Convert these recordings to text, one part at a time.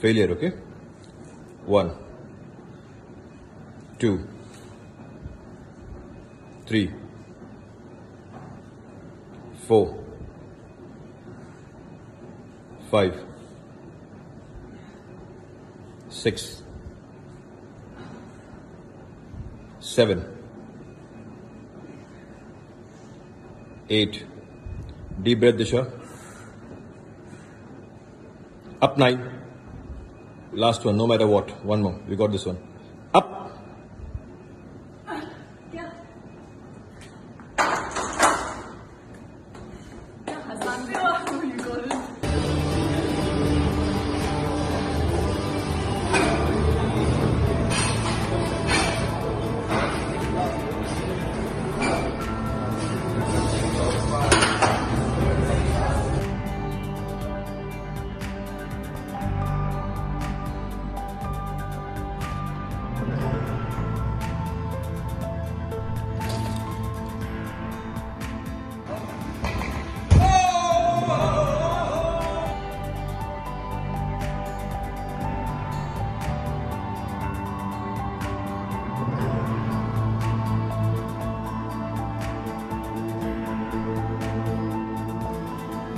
Failure, okay? One, two, three, four, five, six, seven, eight. Deep breath, Disha. Up nine. Last one, no matter what. One more. We got this one. Up.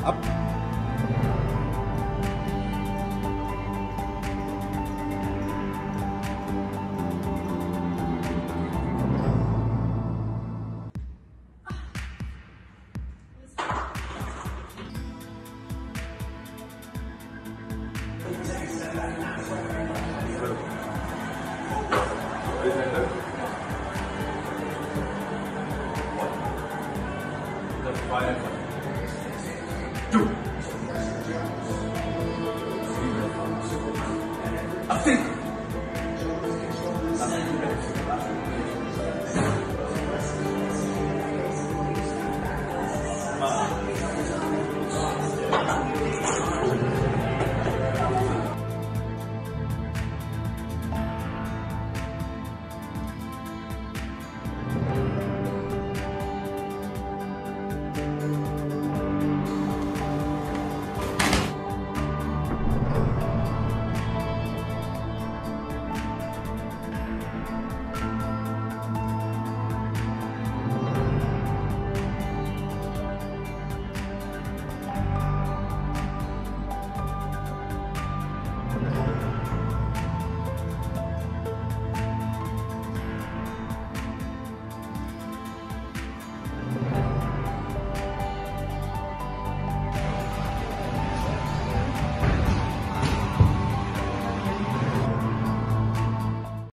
ấp Thank you. Two.